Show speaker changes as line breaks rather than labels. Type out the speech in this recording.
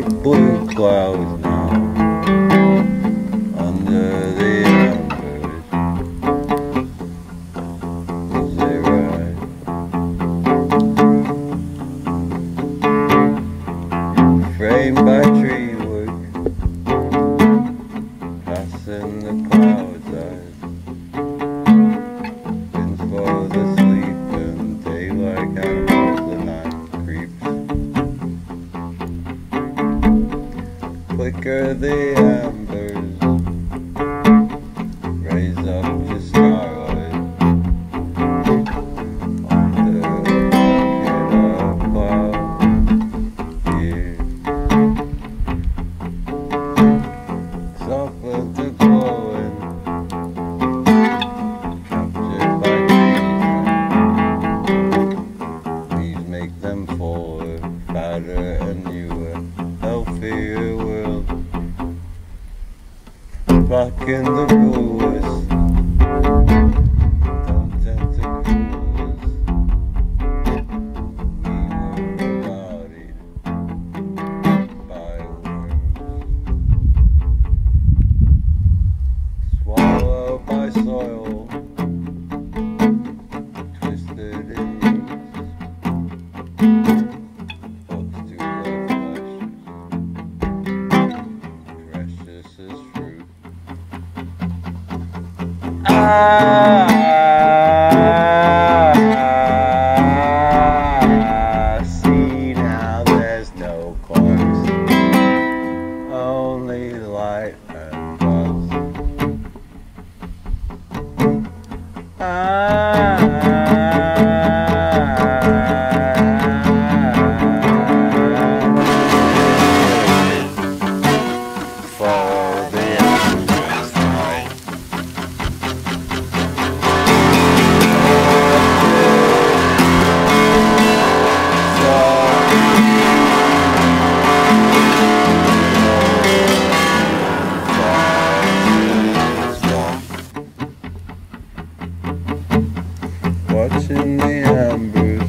like blue clouds now under the embers as they ride Framed by tree work, passing the clouds' eyes. The embers. Raise up the starlight. On the bucket cloud. Here. Captured by. Please make them fuller, fatter and newer, healthier by worms. Swallowed by soil, twisted in Ah, Watching the embers